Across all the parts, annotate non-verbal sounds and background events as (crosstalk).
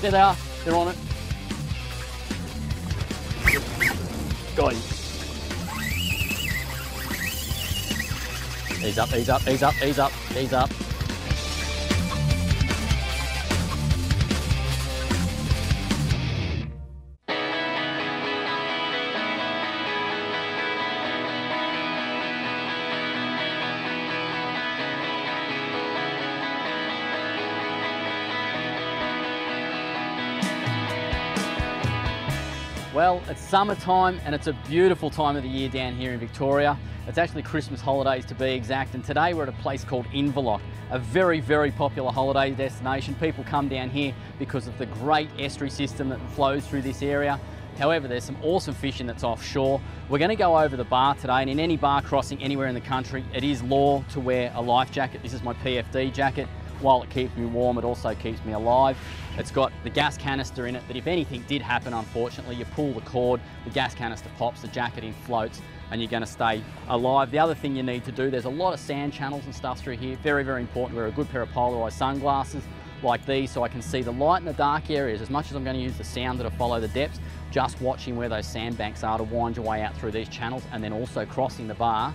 There they are. They're on it. Got him. Ease up, ease up, ease up, ease up, ease up. Well, it's summertime and it's a beautiful time of the year down here in Victoria. It's actually Christmas holidays to be exact, and today we're at a place called Inverloch, a very, very popular holiday destination. People come down here because of the great estuary system that flows through this area. However, there's some awesome fishing that's offshore. We're going to go over the bar today, and in any bar crossing anywhere in the country, it is law to wear a life jacket. This is my PFD jacket. While it keeps me warm, it also keeps me alive. It's got the gas canister in it that if anything did happen, unfortunately, you pull the cord, the gas canister pops, the jacket in floats, and you're gonna stay alive. The other thing you need to do, there's a lot of sand channels and stuff through here. Very, very important. Wear a good pair of polarized sunglasses like these so I can see the light in the dark areas. As much as I'm gonna use the sounder to follow the depths, just watching where those sandbanks are to wind your way out through these channels and then also crossing the bar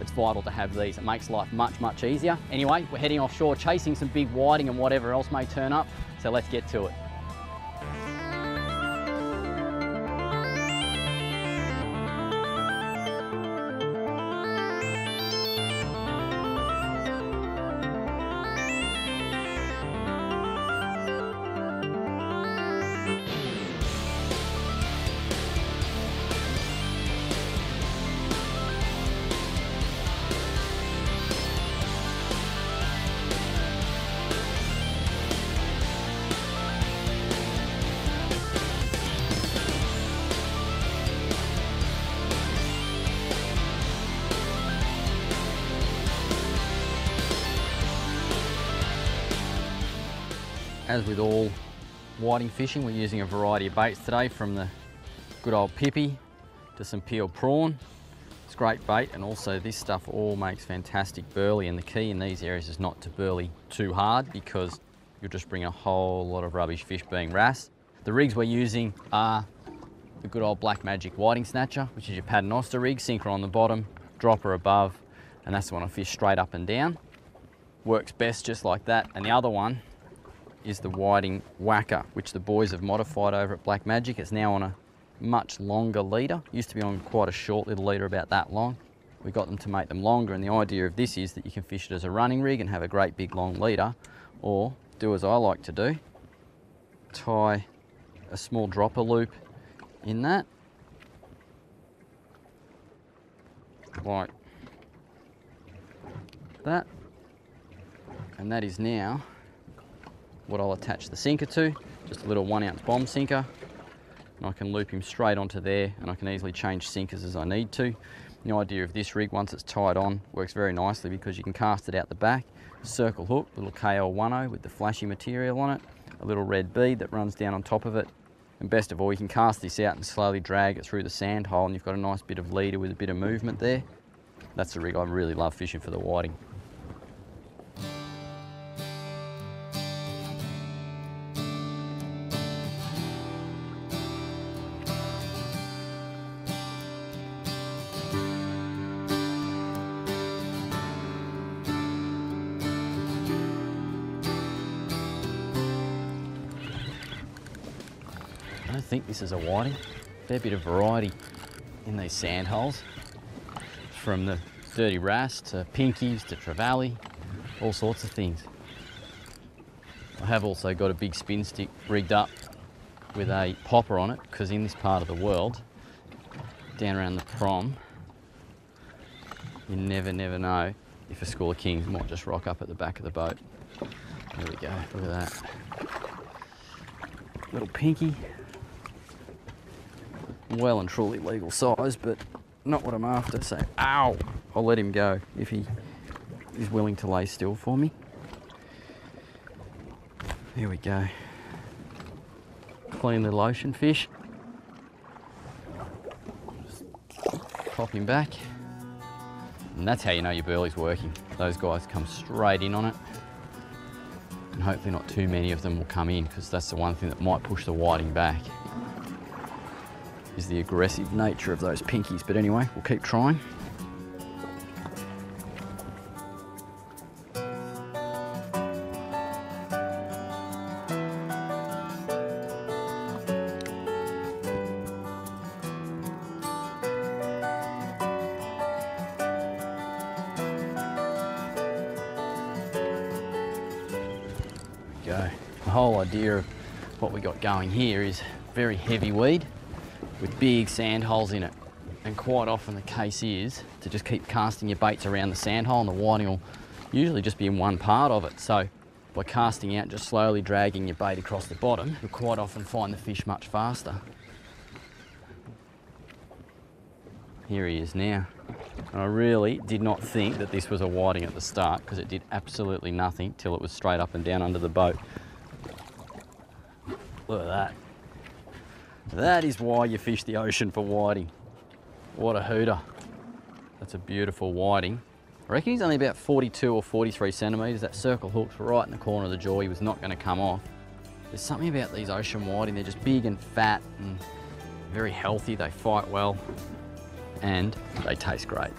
it's vital to have these. It makes life much, much easier. Anyway, we're heading offshore, chasing some big whiting and whatever else may turn up. So let's get to it. As with all whiting fishing, we're using a variety of baits today from the good old pippy to some peeled prawn. It's great bait and also this stuff all makes fantastic burley and the key in these areas is not to burley too hard because you'll just bring a whole lot of rubbish fish being wrasse. The rigs we're using are the good old Black Magic whiting snatcher, which is your paternoster rig, sinker on the bottom, dropper above, and that's the one I fish straight up and down. Works best just like that. And the other one is the whiting whacker, which the boys have modified over at Black Magic. It's now on a much longer leader. Used to be on quite a short little leader, about that long. We got them to make them longer, and the idea of this is that you can fish it as a running rig and have a great big long leader, or do as I like to do, tie a small dropper loop in that, like that, and that is now what I'll attach the sinker to, just a little one ounce bomb sinker. And I can loop him straight onto there and I can easily change sinkers as I need to. The idea of this rig, once it's tied on, works very nicely because you can cast it out the back, circle hook, little KL10 with the flashy material on it, a little red bead that runs down on top of it. And best of all, you can cast this out and slowly drag it through the sand hole and you've got a nice bit of leader with a bit of movement there. That's the rig I really love fishing for the whiting. I don't think this is a whiting. Fair bit of variety in these sand holes. From the dirty wrasse to pinkies to trevally, all sorts of things. I have also got a big spin stick rigged up with a popper on it because in this part of the world, down around the prom, you never, never know if a school of kings might just rock up at the back of the boat. There we go, look at that. Little pinky, well and truly legal size, but not what I'm after. So, ow! I'll let him go if he is willing to lay still for me. There we go. Clean little ocean fish. Just pop him back. And that's how you know your burley's working. Those guys come straight in on it and hopefully not too many of them will come in because that's the one thing that might push the whiting back is the aggressive nature of those pinkies. But anyway, we'll keep trying. go. The whole idea of what we got going here is very heavy weed with big sand holes in it. And quite often the case is to just keep casting your baits around the sand hole and the whiting will usually just be in one part of it. So by casting out, just slowly dragging your bait across the bottom, you'll quite often find the fish much faster. Here he is now. And I really did not think that this was a whiting at the start because it did absolutely nothing till it was straight up and down under the boat. Look at that. That is why you fish the ocean for whiting. What a hooter. That's a beautiful whiting. I reckon he's only about 42 or 43 centimetres. That circle hook's right in the corner of the jaw. He was not going to come off. There's something about these ocean whiting. They're just big and fat and very healthy. They fight well and they taste great.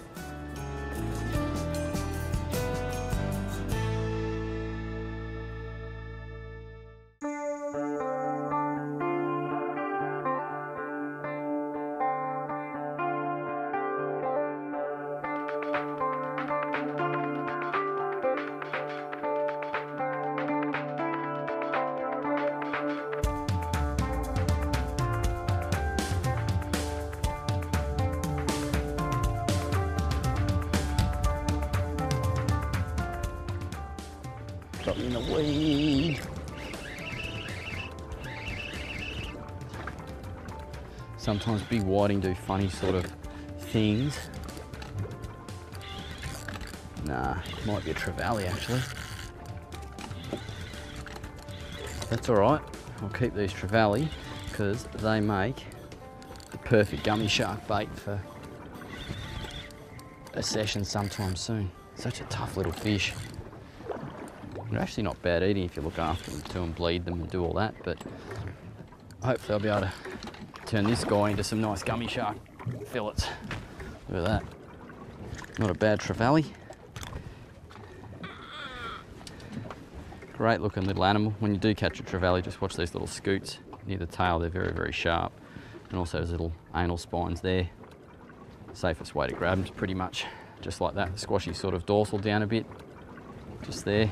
Got in the weed. Sometimes big whiting do funny sort of things. Nah, might be a trevally actually. That's all right. I'll keep these trevally because they make the perfect gummy shark bait for a session sometime soon. Such a tough little fish. They're actually not bad eating if you look after them too and bleed them and do all that, but hopefully I'll be able to turn this guy into some nice gummy shark fillets. Look at that. Not a bad trevally. Great looking little animal. When you do catch a trevally, just watch these little scutes near the tail. They're very, very sharp. And also those little anal spines there. Safest way to grab them pretty much just like that. Squashy sort of dorsal down a bit. Just there.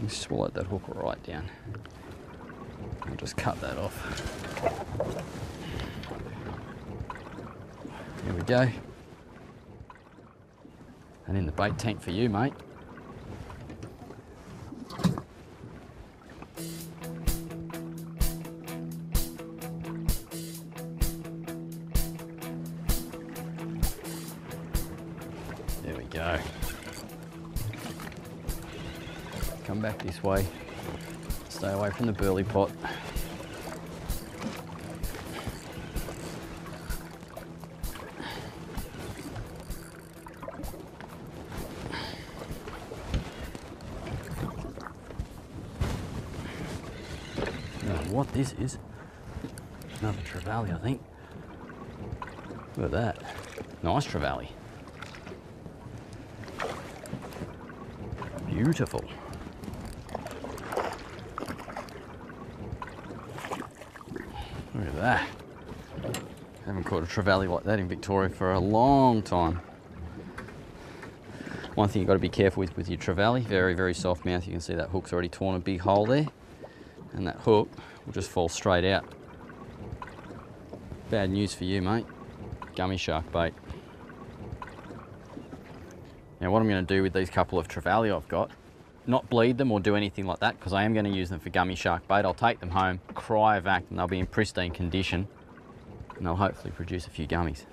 You swallowed that hook right down. I'll just cut that off. Here we go. And in the bait tank for you, mate. There we go. Come back this way. Stay away from the burley pot. What this is? Another trevally, I think. Look at that. Nice trevally. Beautiful. Look at that. Haven't caught a trevally like that in Victoria for a long time. One thing you've got to be careful with with your trevally, very, very soft mouth. You can see that hook's already torn a big hole there. And that hook will just fall straight out. Bad news for you, mate. Gummy shark bait. Now what I'm going to do with these couple of trevally I've got, not bleed them or do anything like that because I am going to use them for gummy shark bait. I'll take them home, cryovac and they'll be in pristine condition and they'll hopefully produce a few gummies.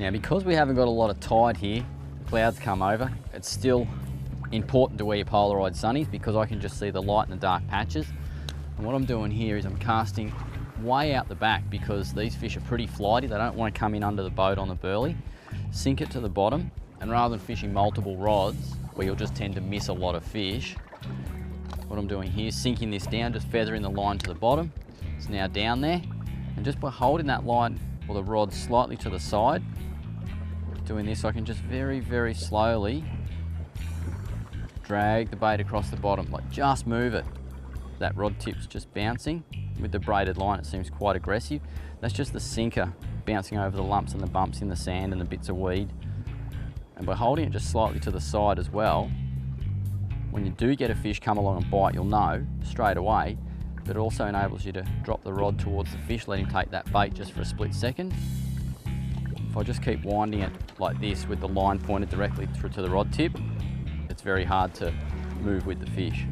Now because we haven't got a lot of tide here, clouds come over, it's still important to wear your Polaroid sunnies because I can just see the light in the dark patches. And what I'm doing here is I'm casting way out the back because these fish are pretty flighty. They don't want to come in under the boat on the burley. Sink it to the bottom and rather than fishing multiple rods where you'll just tend to miss a lot of fish, what I'm doing here is sinking this down, just feathering the line to the bottom. It's now down there. And just by holding that line or the rod slightly to the side, doing this, I can just very, very slowly drag the bait across the bottom, like just move it. That rod tip's just bouncing. With the braided line, it seems quite aggressive. That's just the sinker bouncing over the lumps and the bumps in the sand and the bits of weed. And by holding it just slightly to the side as well, when you do get a fish come along and bite, you'll know straight away, but it also enables you to drop the rod towards the fish, let him take that bait just for a split second. If I just keep winding it like this with the line pointed directly through to the rod tip, it's very hard to move with the fish.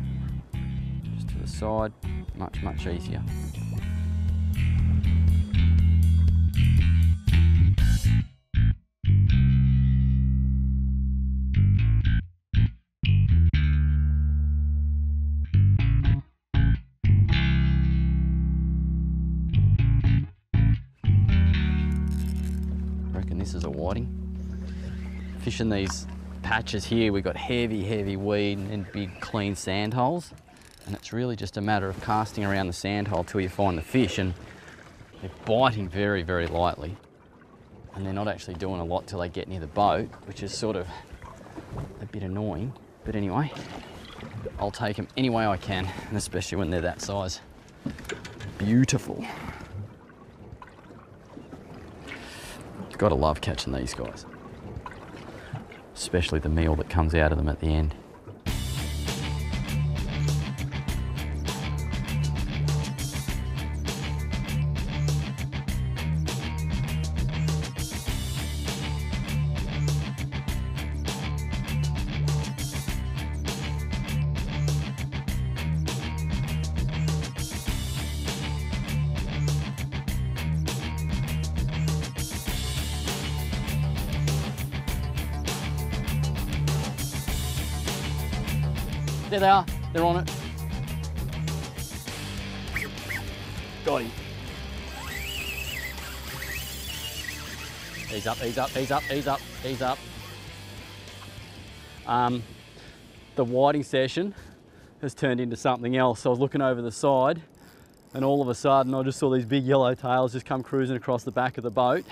The side, much, much easier. reckon this is a whiting. Fishing these patches here, we've got heavy, heavy weed and big clean sand holes. And it's really just a matter of casting around the sand hole till you find the fish and they're biting very, very lightly. And they're not actually doing a lot till they get near the boat, which is sort of a bit annoying. But anyway, I'll take them any way I can, especially when they're that size. Beautiful. Gotta love catching these guys. Especially the meal that comes out of them at the end. There they are. They're on it. Got him. Ease up, ease up, ease up, ease up, ease up. Um, the whiting session has turned into something else. I was looking over the side and all of a sudden I just saw these big yellow tails just come cruising across the back of the boat.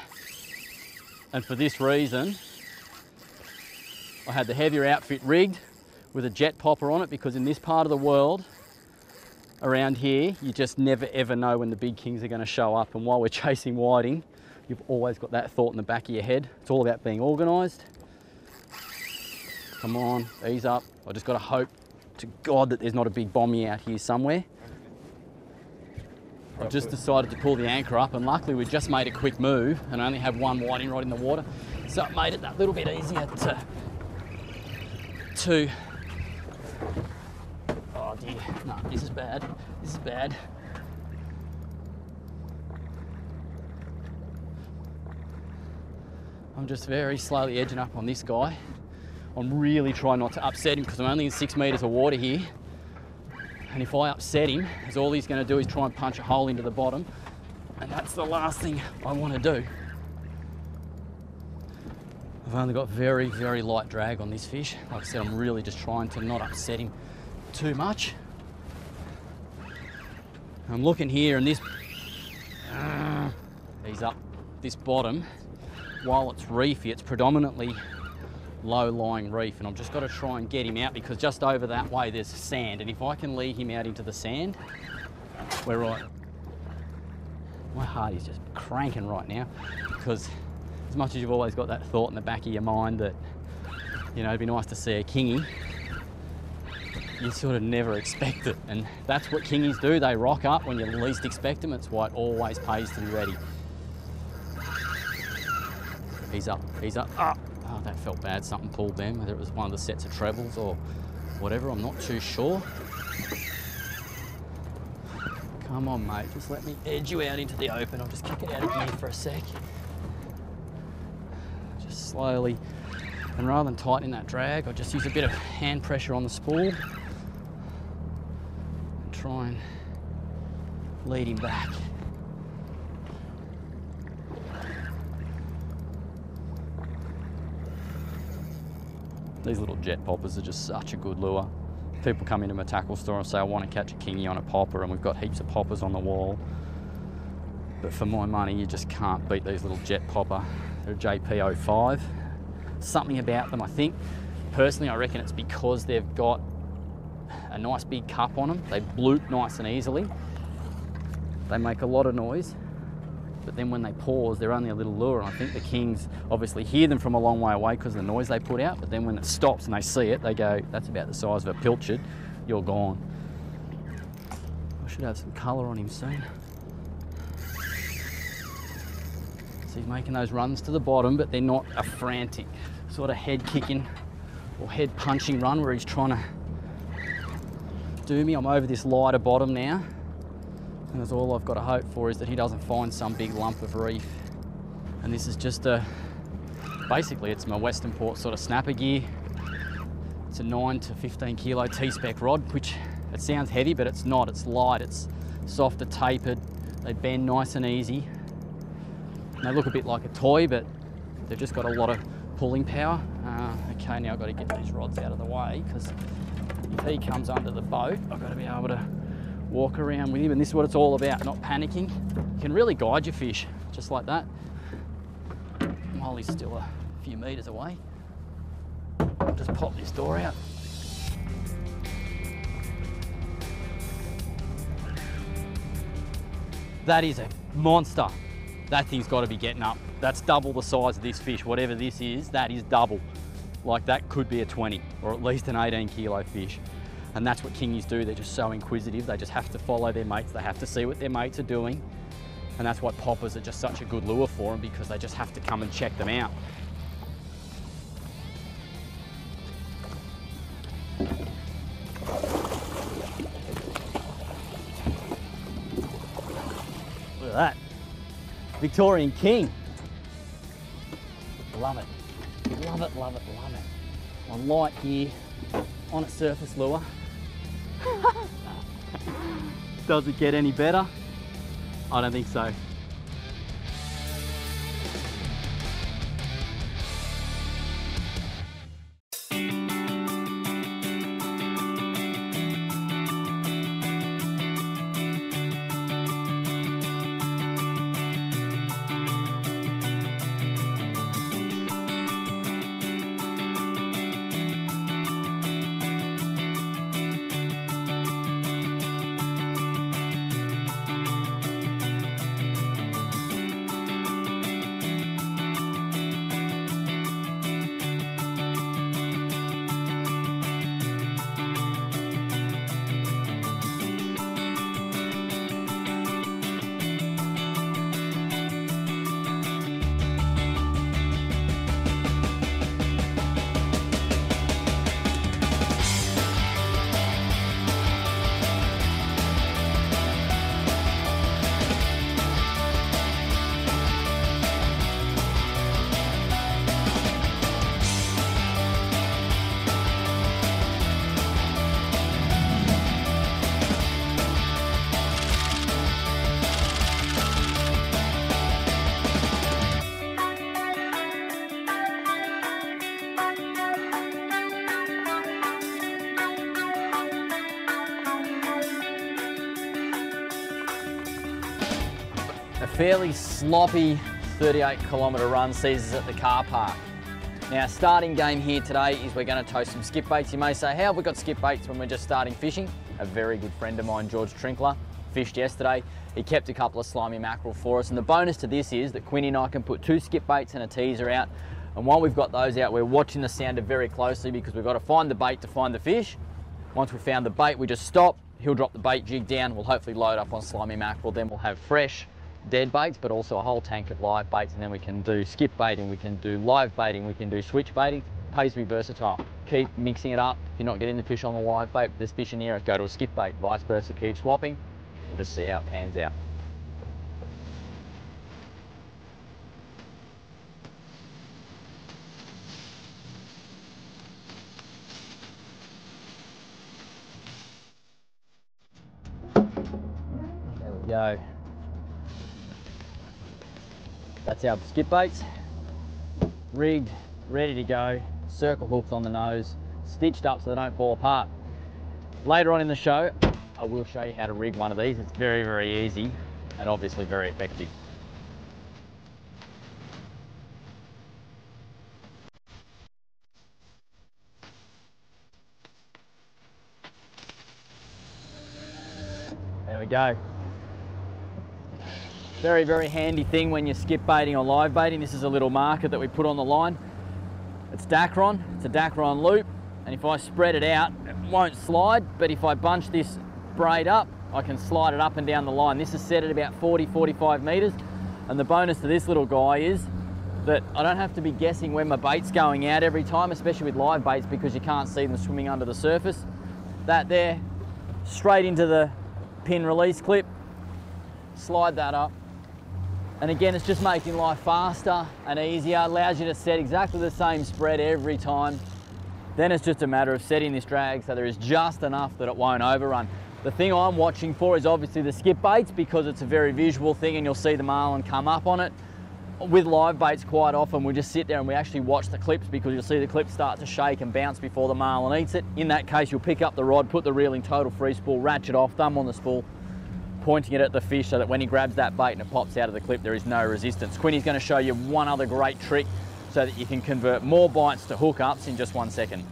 And for this reason, I had the heavier outfit rigged with a jet popper on it because in this part of the world, around here, you just never ever know when the big kings are going to show up. And while we're (laughs) chasing whiting, you've always got that thought in the back of your head. It's all about being organised. Come on, ease up. I just got to hope to God that there's not a big bommy out here somewhere. I've just decided to pull the anchor up and luckily we just made a quick move and only have one whiting rod in the water. So it made it that little bit easier to, to Oh dear, no, this is bad. This is bad. I'm just very slowly edging up on this guy. I'm really trying not to upset him because I'm only in six meters of water here. And if I upset him, all he's going to do is try and punch a hole into the bottom. And that's the last thing I want to do. I've only got very, very light drag on this fish. Like I said, I'm really just trying to not upset him too much. I'm looking here and this, uh, he's up this bottom. While it's reefy, it's predominantly low-lying reef and I've just got to try and get him out because just over that way there's sand and if I can lead him out into the sand, we're right. My heart is just cranking right now because as much as you've always got that thought in the back of your mind that, you know, it'd be nice to see a kingy, you sort of never expect it. And that's what kingies do. They rock up when you least expect them. It's why it always pays to be ready. He's up, he's up, up. Oh, that felt bad. Something pulled them, whether it was one of the sets of trebles or whatever, I'm not too sure. Come on, mate, just let me edge you out into the open. I'll just kick it out of here for a sec. Slowly And rather than tightening that drag, I just use a bit of hand pressure on the spool and try and lead him back. These little jet poppers are just such a good lure. People come into my tackle store and say, I want to catch a kingy on a popper, and we've got heaps of poppers on the wall. But for my money, you just can't beat these little jet popper. They're a JP05. Something about them, I think. Personally, I reckon it's because they've got a nice big cup on them. They bloop nice and easily. They make a lot of noise but then when they pause, they're only a little lure. And I think the kings obviously hear them from a long way away because of the noise they put out. But then when it stops and they see it, they go, that's about the size of a pilchard, you're gone. I should have some colour on him soon. So he's making those runs to the bottom, but they're not a frantic sort of head kicking or head punching run where he's trying to do me. I'm over this lighter bottom now. And that's all I've got to hope for is that he doesn't find some big lump of reef. And this is just a, basically it's my Western Port sort of snapper gear. It's a nine to 15 kilo T-spec rod, which it sounds heavy, but it's not. It's light, it's softer tapered. They bend nice and easy. They look a bit like a toy, but they've just got a lot of pulling power. Uh, okay, now I've got to get these rods out of the way because if he comes under the boat, I've got to be able to walk around with him. And this is what it's all about, not panicking. You can really guide your fish just like that while he's still a few meters away. I'll just pop this door out. That is a monster. That thing's got to be getting up. That's double the size of this fish. Whatever this is, that is double. Like that could be a 20 or at least an 18 kilo fish. And that's what kingies do. They're just so inquisitive. They just have to follow their mates. They have to see what their mates are doing. And that's why poppers are just such a good lure for them because they just have to come and check them out. Victorian King. Love it. Love it, love it, love it. On light here, on a surface lure. (laughs) Does it get any better? I don't think so. Fairly sloppy 38 kilometre run sees us at the car park. Now starting game here today is we're going to toast some skip baits. You may say, how have we got skip baits when we're just starting fishing? A very good friend of mine, George Trinkler, fished yesterday. He kept a couple of slimy mackerel for us. And the bonus to this is that Quinny and I can put two skip baits and a teaser out. And while we've got those out, we're watching the sounder very closely because we've got to find the bait to find the fish. Once we've found the bait, we just stop. He'll drop the bait jig down. We'll hopefully load up on slimy mackerel. Then we'll have fresh dead baits, but also a whole tank of live baits. And then we can do skip baiting, we can do live baiting, we can do switch baiting. It pays to be versatile. Keep mixing it up. If you're not getting the fish on the live bait, there's fish in here, go to a skip bait, vice versa, keep swapping. We'll just see how it pans out. There we go. That's our skip baits. Rigged, ready to go. Circle hooks on the nose, stitched up so they don't fall apart. Later on in the show, I will show you how to rig one of these. It's very, very easy and obviously very effective. There we go. Very, very handy thing when you're skip baiting or live baiting. This is a little marker that we put on the line. It's Dacron, it's a Dacron loop, and if I spread it out, it won't slide, but if I bunch this braid up, I can slide it up and down the line. This is set at about 40, 45 meters, and the bonus to this little guy is that I don't have to be guessing when my bait's going out every time, especially with live baits because you can't see them swimming under the surface. That there, straight into the pin release clip, slide that up. And again, it's just making life faster and easier, allows you to set exactly the same spread every time. Then it's just a matter of setting this drag so there is just enough that it won't overrun. The thing I'm watching for is obviously the skip baits because it's a very visual thing and you'll see the marlin come up on it. With live baits quite often we just sit there and we actually watch the clips because you'll see the clips start to shake and bounce before the marlin eats it. In that case you'll pick up the rod, put the reel in total free spool, ratchet off, thumb on the spool, pointing it at the fish so that when he grabs that bait and it pops out of the clip, there is no resistance. Quinny's going to show you one other great trick so that you can convert more bites to hookups in just one second.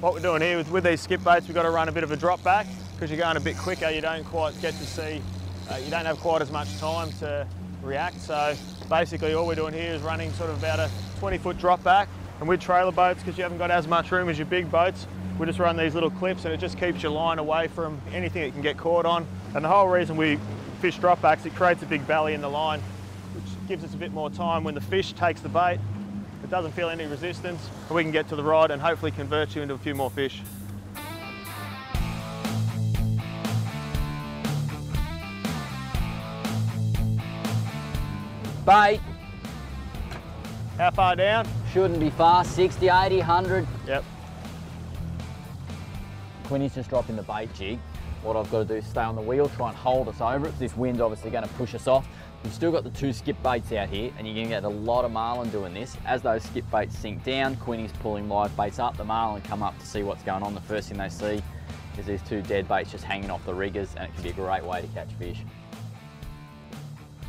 What we're doing here with, these skip baits, we've got to run a bit of a drop back because you're going a bit quicker, you don't quite get to see, uh, you don't have quite as much time to react. So basically all we're doing here is running sort of about a 20 foot drop back and with trailer boats, because you haven't got as much room as your big boats, we just run these little clips and it just keeps your line away from anything it can get caught on. And the whole reason we fish drop backs, it creates a big belly in the line, which gives us a bit more time when the fish takes the bait, it doesn't feel any resistance, we can get to the rod and hopefully convert you into a few more fish. Bait How far down? shouldn't be far, 60, 80, 100. Yep. Quinny's just dropping the bait jig. What I've got to do is stay on the wheel, try and hold us over it. This wind's obviously going to push us off. You've still got the two skip baits out here and you're going to get a lot of marlin doing this. As those skip baits sink down, Quinny's pulling live baits up. The marlin come up to see what's going on. The first thing they see is these two dead baits just hanging off the riggers and it can be a great way to catch fish.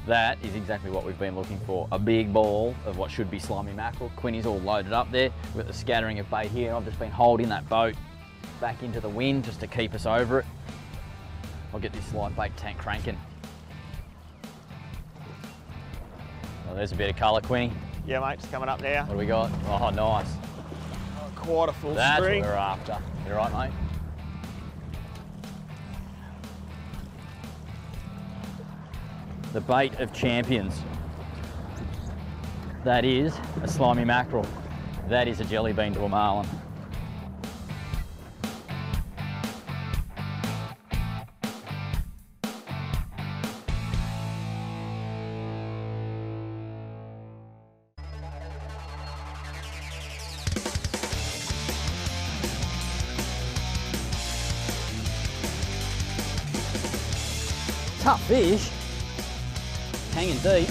That is exactly what we've been looking for. A big ball of what should be slimy mackerel. Quinny's all loaded up there. We've got the scattering of bait here. I've just been holding that boat back into the wind just to keep us over it. I'll get this light bait tank cranking. Well, there's a bit of colour, Quinny. Yeah, mate, just coming up now. What do we got? Oh, nice. Quarter full That's string. what we're after. You're right, mate? The bait of champions. That is a slimy mackerel. That is a jelly bean to a marlin. Tough fish. Hanging deep.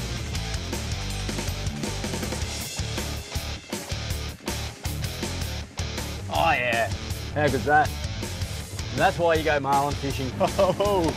Oh yeah, how good's that? And that's why you go marlin fishing. (laughs) Oh,